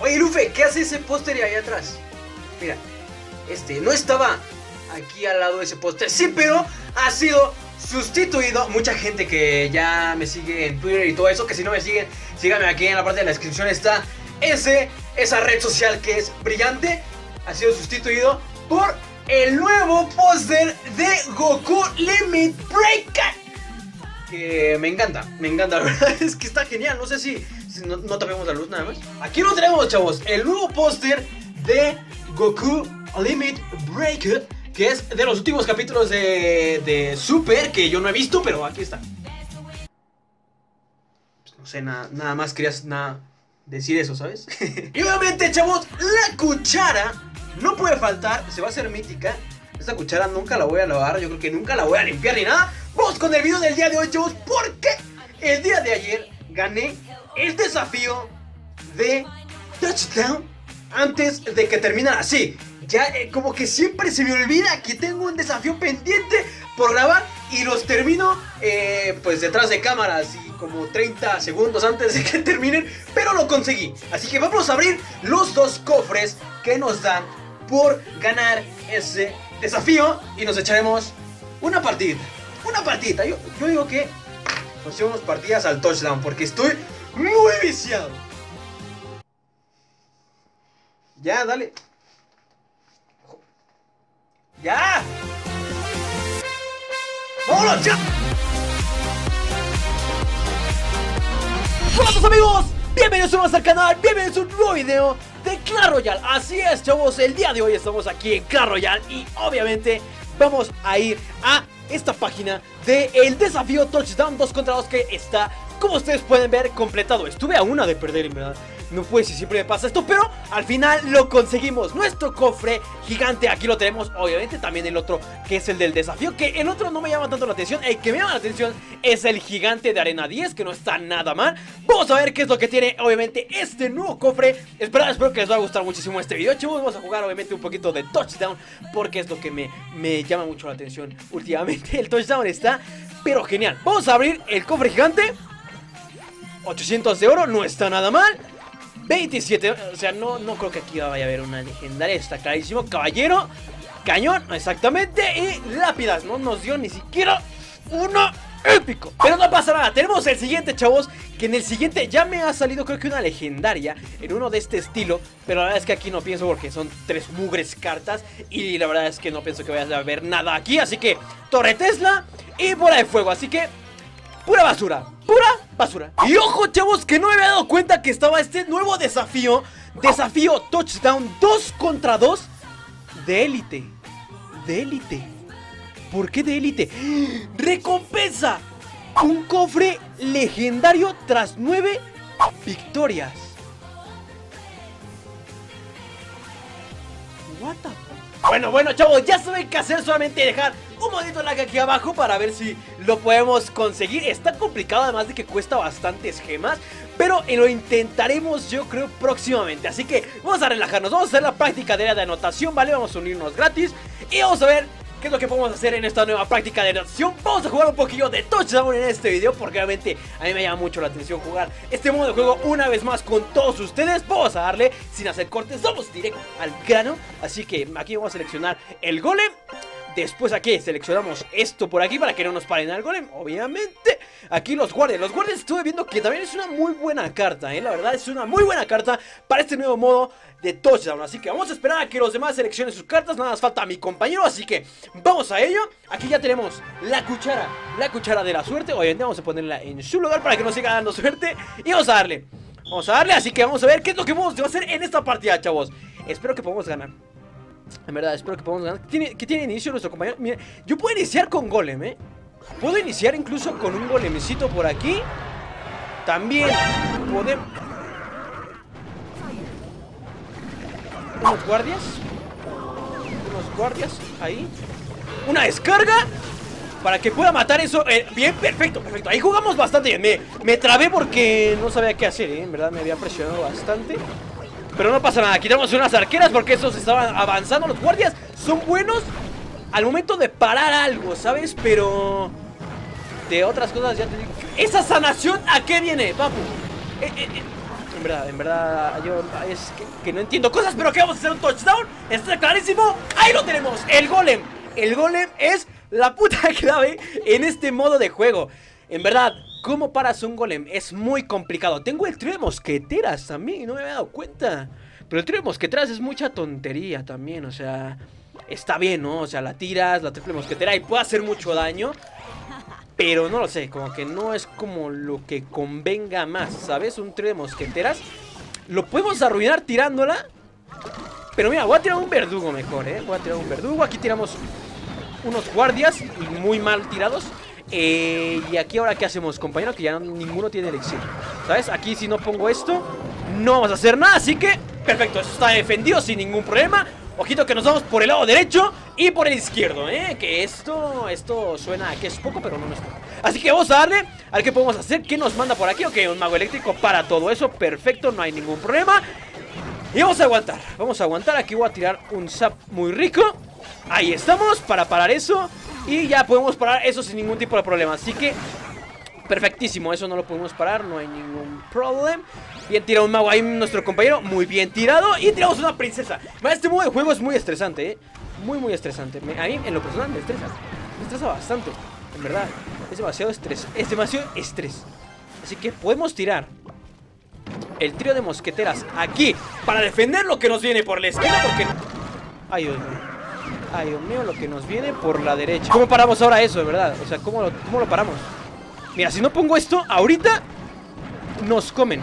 Oye, Lufe, ¿qué hace ese póster ahí atrás? Mira, este, no estaba aquí al lado de ese póster. Sí, pero ha sido sustituido. Mucha gente que ya me sigue en Twitter y todo eso, que si no me siguen, síganme aquí en la parte de la descripción está ese, esa red social que es brillante. Ha sido sustituido por el nuevo póster de Goku Limit Breaker. Que me encanta, me encanta, la verdad es que está genial. No sé si, no, no tapemos la luz nada más. Aquí lo tenemos, chavos, el nuevo póster de Goku Limit Breaker. Que es de los últimos capítulos de, de Super que yo no he visto, pero aquí está. Pues no sé, nada, nada más querías nada decir eso, ¿sabes? y obviamente, chavos, la cuchara no puede faltar, se va a hacer mítica. Esta cuchara nunca la voy a lavar, yo creo que nunca la voy a limpiar ni nada. Vamos con el video del día de hoy, chavos, porque el día de ayer gané el desafío de Touchdown antes de que terminara así. Ya eh, como que siempre se me olvida que tengo un desafío pendiente por grabar y los termino eh, pues detrás de cámaras y como 30 segundos antes de que terminen, pero lo conseguí. Así que vamos a abrir los dos cofres que nos dan por ganar ese desafío y nos echaremos una partida. Una partida. Yo, yo digo que nos echamos partidas al touchdown porque estoy muy viciado. Ya, dale. ¡Ya! ¡Vámonos ya! Hola a amigos, bienvenidos al canal, bienvenidos a un nuevo video de Clash Royale Así es chavos, el día de hoy estamos aquí en Clash Royale y obviamente vamos a ir a esta página de desafío Touchdown 2 contra 2 que está, como ustedes pueden ver, completado Estuve a una de perder en verdad no puede si siempre me pasa esto, pero al final lo conseguimos. Nuestro cofre gigante, aquí lo tenemos. Obviamente también el otro, que es el del desafío, que el otro no me llama tanto la atención. El que me llama la atención es el gigante de arena 10, que no está nada mal. Vamos a ver qué es lo que tiene, obviamente, este nuevo cofre. Espero, espero que les vaya a gustar muchísimo este video, chavos. Vamos a jugar, obviamente, un poquito de touchdown, porque es lo que me, me llama mucho la atención últimamente. El touchdown está, pero genial. Vamos a abrir el cofre gigante. 800 de oro, no está nada mal 27, o sea, no, no creo que aquí vaya a haber una legendaria, está clarísimo. Caballero, cañón, exactamente, y lápidas, no nos dio ni siquiera uno épico. Pero no pasa nada, tenemos el siguiente, chavos, que en el siguiente ya me ha salido creo que una legendaria en uno de este estilo. Pero la verdad es que aquí no pienso porque son tres mugres cartas y la verdad es que no pienso que vaya a haber nada aquí. Así que Torre Tesla y bola de fuego, así que pura basura pura basura. Y ojo chavos que no me había dado cuenta que estaba este nuevo desafío. Desafío Touchdown 2 contra 2 De élite. De élite. ¿Por qué de élite? Recompensa. Un cofre legendario tras 9 victorias. What the bueno, bueno, chavos, ya saben qué hacer, solamente dejar un bonito like aquí abajo para ver si lo podemos conseguir. Está complicado, además de que cuesta bastantes gemas, pero lo intentaremos yo creo próximamente. Así que vamos a relajarnos, vamos a hacer la práctica de la de anotación, ¿vale? Vamos a unirnos gratis y vamos a ver ¿Qué es lo que podemos hacer en esta nueva práctica de anotación? Vamos a jugar un poquillo de touchdown en este video porque realmente a mí me llama mucho la atención jugar este modo de juego una vez más con todos ustedes. Vamos a darle sin hacer cortes, vamos directo al grano. Así que aquí vamos a seleccionar el golem. Después aquí seleccionamos esto por aquí para que no nos paren al golem, obviamente. Aquí los guardias, los guardias estuve viendo que también es una muy buena carta, ¿eh? La verdad es una muy buena carta para este nuevo modo de touchdown Así que vamos a esperar a que los demás seleccionen sus cartas, nada más falta a mi compañero, así que vamos a ello. Aquí ya tenemos la cuchara, la cuchara de la suerte, obviamente vamos a ponerla en su lugar para que nos siga dando suerte. Y vamos a darle, vamos a darle, así que vamos a ver qué es lo que vamos a hacer en esta partida, chavos. Espero que podamos ganar. En verdad, espero que podamos ganar. ¿Tiene, ¿Qué tiene inicio nuestro compañero? Mira, yo puedo iniciar con golem, ¿eh? Puedo iniciar incluso con un golemcito por aquí. También podemos... Unos guardias. Unos guardias ahí. Una descarga. Para que pueda matar eso. Eh, bien, perfecto, perfecto. Ahí jugamos bastante bien. Me, me trabé porque no sabía qué hacer, ¿eh? En verdad me había presionado bastante. Pero no pasa nada, quitamos unas arqueras porque esos estaban avanzando Los guardias son buenos al momento de parar algo, ¿sabes? Pero de otras cosas ya te digo ¿Esa sanación a qué viene, papu? Eh, eh, eh, verdad, en verdad, yo es que, no entiendo cosas, pero que vamos a hacer un touchdown. Está clarísimo. Ahí lo tenemos, el golem. El golem es la puta clave en este modo de juego. En verdad, ¿cómo paras un golem? Es muy complicado. Tengo el trío de mosqueteras también, no me había dado cuenta. Pero el trío de mosqueteras es mucha tontería también, o sea... Está bien, ¿no? O sea, la tiras, la triple mosquetera y puede hacer mucho daño. Pero no lo sé, como que no es como lo que convenga más, ¿sabes? Un trío de mosqueteras. Lo podemos arruinar tirándola. Pero mira, voy a tirar un verdugo mejor, ¿eh? Voy a tirar un verdugo. Aquí tiramos unos guardias muy mal tirados. Eh, y aquí ahora qué hacemos, compañero, que ya ninguno tiene elixir. ¿Sabes? Aquí si no pongo esto, no vamos a hacer nada. Así que, perfecto, eso está defendido sin ningún problema. Ojito que nos vamos por el lado derecho y por el izquierdo, ¿eh? Que esto, esto suena que es poco, pero no, es poco. Así que vamos a darle a ver qué podemos hacer. ¿Qué nos manda por aquí? Ok, un mago eléctrico para todo eso. Perfecto, no hay ningún problema. Y vamos a aguantar, vamos a aguantar. Aquí voy a tirar un zap muy rico. Ahí estamos, para parar eso. Y ya podemos parar eso sin ningún tipo de problema. Así que Perfectísimo, eso no lo podemos parar, no hay ningún problema Bien tirado un mago ahí nuestro compañero, muy bien tirado. Y tiramos una princesa. Este modo de juego es muy estresante, ¿eh? Muy, muy estresante. A mí, en lo personal, me estresa. Me estresa bastante, en verdad. Es demasiado estrés, es demasiado estrés. Así que podemos tirar El trío de mosqueteras aquí Para defender lo que nos viene por la izquierda Porque... Ay, Dios mío Ay, Dios mío, lo que nos viene por la derecha. ¿Cómo paramos ahora eso, de verdad? O sea, ¿cómo lo, cómo lo paramos? Mira, si no pongo esto, ahorita nos comen.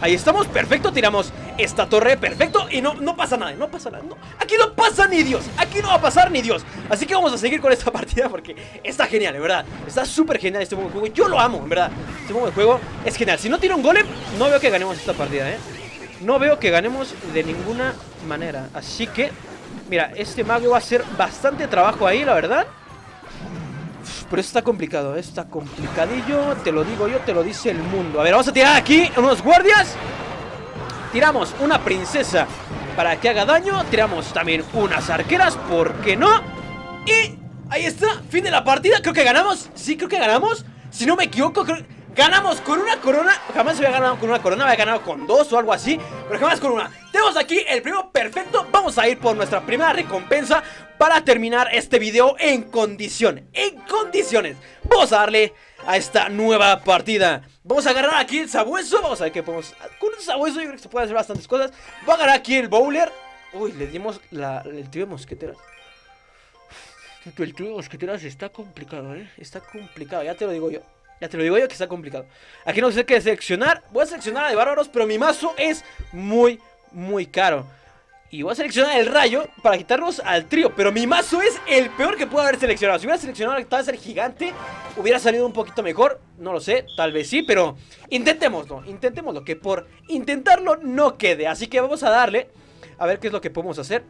Ahí estamos, perfecto, tiramos esta torre, perfecto Y no, no pasa nada, no pasa nada Aquí no pasa ni Dios, aquí no va a pasar ni Dios. Así que vamos a seguir con esta partida porque está genial, de verdad. Está súper genial este modo de juego, yo lo amo, en verdad. Este modo de juego es genial. Si no tiro un golem, no veo que ganemos esta partida, eh No veo que ganemos de ninguna manera. Así que, mira, este mago va a hacer bastante trabajo ahí, la verdad. Pero está complicado, ¿eh? está complicadillo Te lo digo yo, te lo dice el mundo. A ver, vamos a tirar aquí unos guardias. Tiramos una princesa Para que haga daño. Tiramos también unas arqueras, ¿por qué no? Y ahí está, fin de la partida. Creo que ganamos, sí, creo que ganamos. Si no me equivoco, creo Ganamos con una corona, jamás había ganado con una corona, había ganado con dos o algo así, pero jamás con una. Tenemos aquí el primero perfecto, vamos a ir por nuestra primera recompensa para terminar este video en condición, en condiciones. Vamos a darle a esta nueva partida. Vamos a agarrar aquí el sabueso, vamos a ver qué podemos... Con un sabueso yo creo que se pueden hacer bastantes cosas. Voy a agarrar aquí el bowler. Uy, le dimos la, el trío de mosqueteras. El trío de mosqueteras está complicado, ¿eh? Está complicado, ya te lo digo yo. Ya te lo digo yo que está complicado. Aquí no sé qué seleccionar. Voy a seleccionar a de bárbaros, pero mi mazo es muy, muy caro. Y voy a seleccionar el rayo para quitarnos al trío. Pero mi mazo es el peor que puedo haber seleccionado. Si hubiera seleccionado el ser gigante, hubiera salido un poquito mejor. No lo sé, tal vez sí, pero intentémoslo. Intentémoslo, que por intentarlo no quede. Así que vamos a darle a ver qué es lo que podemos hacer.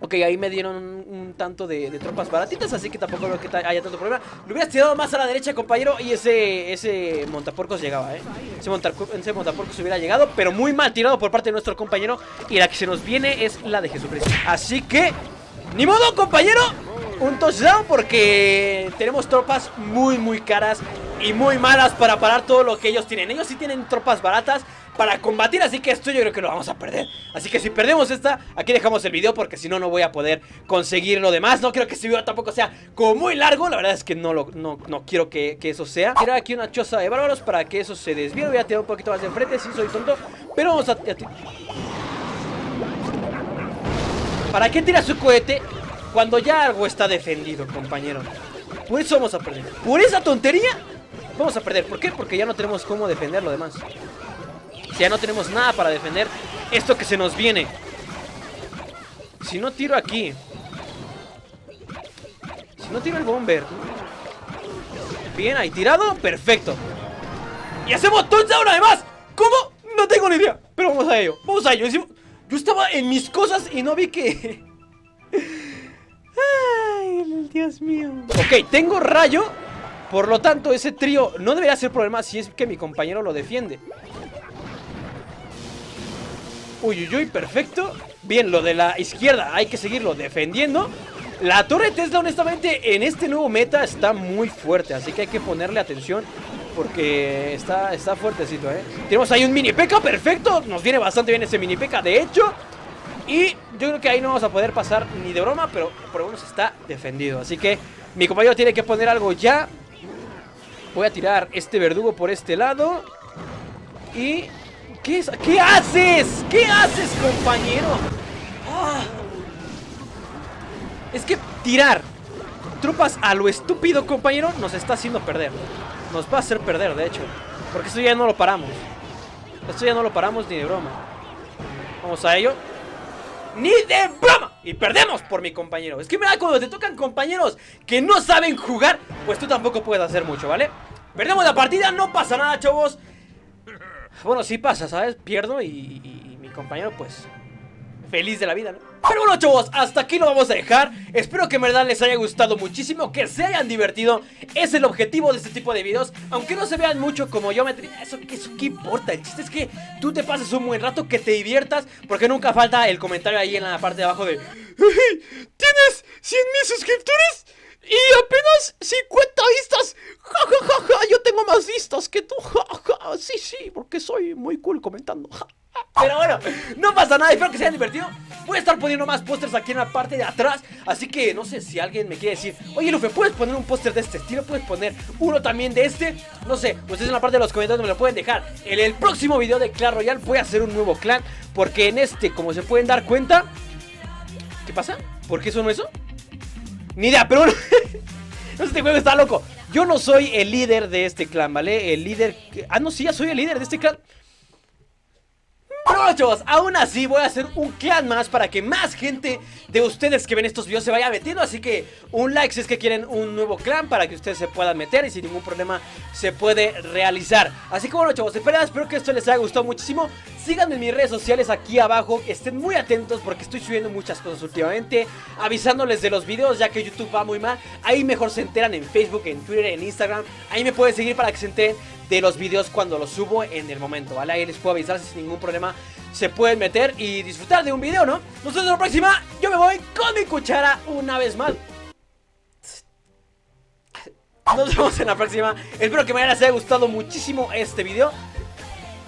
Ok, ahí me dieron un, tanto de, tropas baratitas, así que tampoco veo que haya tanto problema. Lo hubieras tirado más a la derecha, compañero, y ese, ese montaporcos llegaba, ¿eh? Ese, ese montaporcos hubiera llegado, pero muy mal tirado por parte de nuestro compañero. Y la que se nos viene es la de Jesucristo. Así que, ni modo, compañero, un touchdown porque tenemos tropas muy, muy caras y muy malas para parar todo lo que ellos tienen. Ellos sí tienen tropas baratas, para combatir Así que esto yo creo que lo vamos a perder. Así que si perdemos esta, aquí dejamos el video Porque si no, no voy a poder conseguir lo demás. No quiero que este video tampoco sea como muy largo La verdad es que no, lo, no, quiero que, eso sea. Tirar aquí una choza de bárbaros para que eso se desvíe. Voy a tirar un poquito más de enfrente, sí soy tonto Pero vamos a... ¿Para qué tira su cohete cuando ya algo está defendido, compañero? Por eso vamos a perder. Por esa tontería Vamos a perder, ¿por qué? Porque ya no tenemos cómo defender lo demás ya no tenemos nada para defender esto que se nos viene. Si no tiro aquí. Si no tiro el bomber. Bien, ahí tirado. Perfecto. Y hacemos touchdown además. ¿Cómo? No tengo ni idea. Pero vamos a ello. Vamos a ello. Yo estaba en mis cosas y no vi que... Ay, Dios mío. Ok, tengo rayo. Por lo tanto, ese trío no debería ser problema si es que mi compañero lo defiende. Uy, uy, uy, perfecto Bien, lo de la izquierda hay que seguirlo defendiendo La torre Tesla honestamente en este nuevo meta está muy fuerte Así que hay que ponerle atención Porque está, está fuertecito, ¿eh? Tenemos ahí un mini peca, perfecto. Nos viene bastante bien ese mini peca, de hecho. Y yo creo que ahí no vamos a poder pasar ni de broma, pero por lo menos está defendido. Así que mi compañero tiene que poner algo ya. Voy a tirar este verdugo por este lado. Y... ¿Qué, es? ¿Qué haces? ¿Qué haces, compañero? Ah. Es que tirar tropas a lo estúpido, compañero, nos está haciendo perder. Nos va a hacer perder, de hecho. Porque esto ya no lo paramos. Esto ya no lo paramos ni de broma. Vamos a ello. ¡Ni de broma! Y perdemos por mi compañero. Es que mira, cuando te tocan compañeros que no saben jugar, pues tú tampoco puedes hacer mucho, ¿vale? Perdemos la partida, no pasa nada, chavos. Bueno, sí pasa, ¿sabes? Pierdo y, mi compañero, pues, feliz de la vida, ¿no? Pero bueno chavos, hasta aquí lo vamos a dejar Espero que en verdad les haya gustado muchísimo Que se hayan divertido Es el objetivo de este tipo de videos Aunque no se vean mucho como yo me... Eso, eso qué importa, el chiste es que tú te pases un buen rato Que te diviertas Porque nunca falta el comentario ahí en la parte de abajo de ¿Tienes 100 mil suscriptores? Y apenas 50 vistas. Ja, ja, ja, ja. Yo tengo más vistas que tú. Ja, ja. Sí, sí, porque soy muy cool comentando. Ja. Pero bueno, no pasa nada, espero que se hayan divertido Voy a estar poniendo más pósters aquí en la parte de atrás Así que no sé si alguien me quiere decir Oye Lufe, ¿puedes poner un póster de este estilo? ¿Puedes poner uno también de este? No sé, ustedes en la parte de los comentarios me lo pueden dejar En el próximo video de Clan Royale voy a hacer un nuevo clan Porque en este, como se pueden dar cuenta ¿Qué pasa? ¿Por qué sonó eso? Ni idea, pero bueno este juego está loco. Yo no soy el líder de este clan, ¿vale? El líder... Ah, no, sí, ya soy el líder de este clan. Pero chavos, aún así voy a hacer un clan más para que más gente de ustedes que ven estos videos se vaya metiendo. Así que un like si es que quieren un nuevo clan para que ustedes se puedan meter y sin ningún problema se puede realizar. Así que bueno chavos, espero, espero que esto les haya gustado muchísimo Síganme en mis redes sociales aquí abajo, estén muy atentos porque estoy subiendo muchas cosas últimamente Avisándoles de los videos ya que YouTube va muy mal. Ahí mejor se enteran en Facebook, en Twitter, en Instagram. Ahí me pueden seguir para que se enteren de los videos cuando los subo en el momento, ¿vale? Ahí les puedo avisar sin ningún problema. Se pueden meter y disfrutar de un video, ¿no? Nos vemos en la próxima, yo me voy con mi cuchara una vez más. Nos vemos en la próxima, espero que me haya gustado muchísimo este video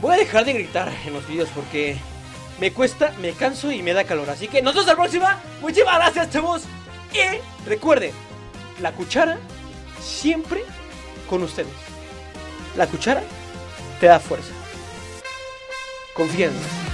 Voy a dejar de gritar en los videos porque me cuesta, me canso y me da calor. Así que nos vemos la próxima, muchísimas gracias chavos. Y recuerden, la cuchara siempre con ustedes. La cuchara te da fuerza. Confía en